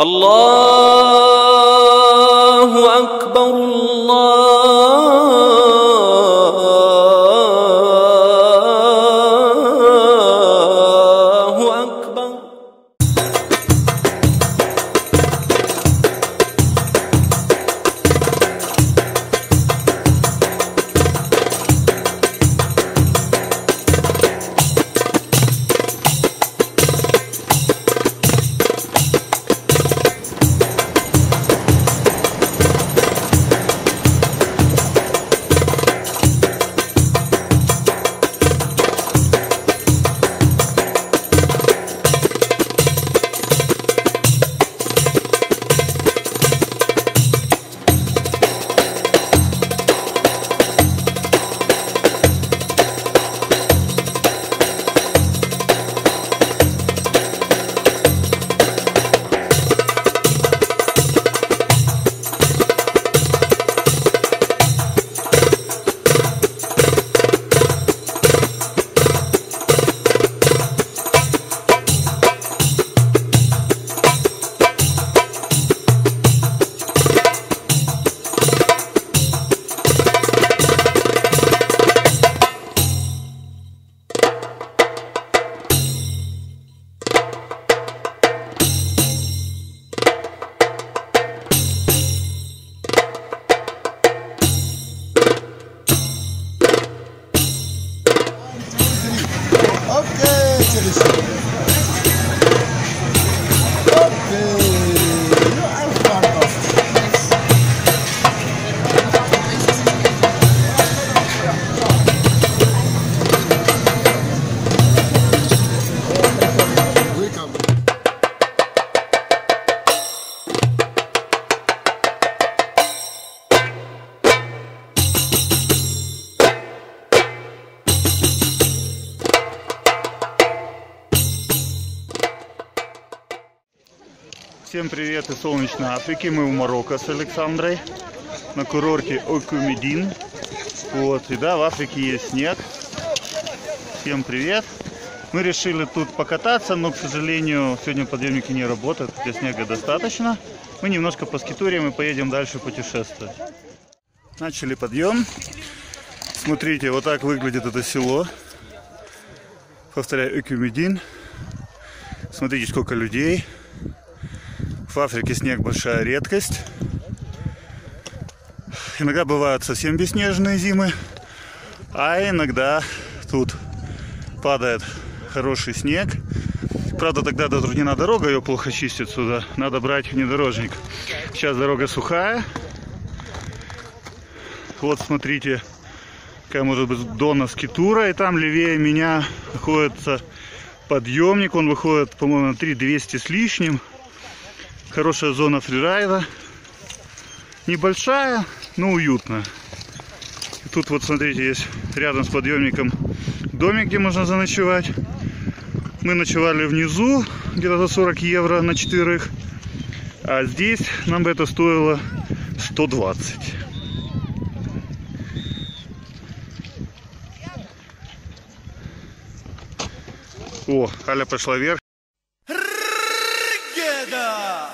الله. Good. Всем привет из солнечной Африки. Мы в Марокко с Александрой на курорте Окумедин. Вот, и да, в Африке есть снег. Всем привет. Мы решили тут покататься, но, к сожалению, сегодня подъемники не работают, хотя снега достаточно. Мы немножко поскитурием и поедем дальше путешествовать. Начали подъем. Смотрите, вот так выглядит это село. Повторяю, Экюмедин. Смотрите, сколько людей. В Африке снег большая редкость. Иногда бывают совсем бесснежные зимы, а иногда тут падает хороший снег. Правда, тогда затруднена дорога, ее плохо чистят сюда. Надо брать внедорожник. Сейчас дорога сухая. Вот смотрите, какая может быть дона скитура. И там левее меня находится подъемник. Он выходит, по-моему, на 3200 с лишним. Хорошая зона фрирайда. Небольшая, но уютная. И тут вот, смотрите, есть рядом с подъемником домик, где можно заночевать. Мы ночевали внизу, где-то за 40 евро на четверых. А здесь нам бы это стоило 120. О, Аля пошла вверх. Ргеда!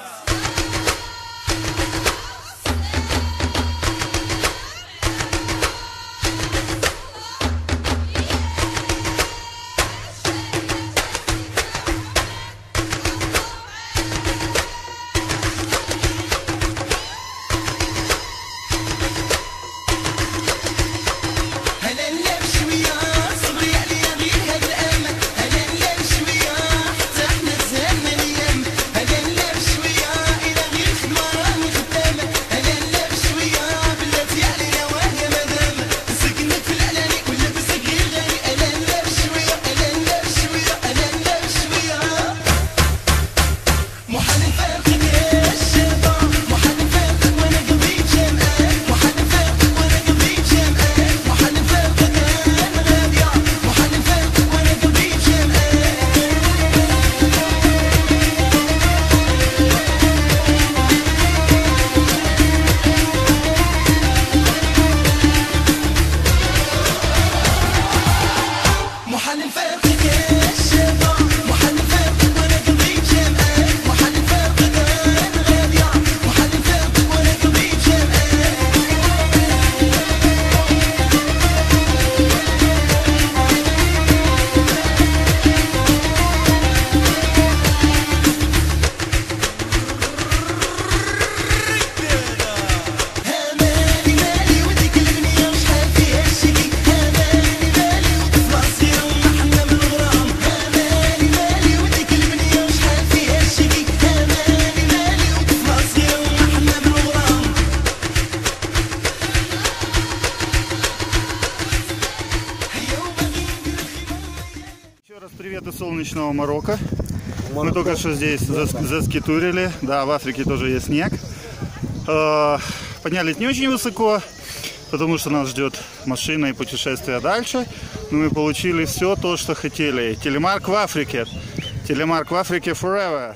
Солнечного Марокко. Мы только что здесь зас- заскитурили. Да, в Африке тоже есть снег. Э, Поднялись не очень высоко, потому что нас ждет машина и путешествие дальше. Но мы получили все то, что хотели. Телемарк в Африке. Телемарк в Африке forever.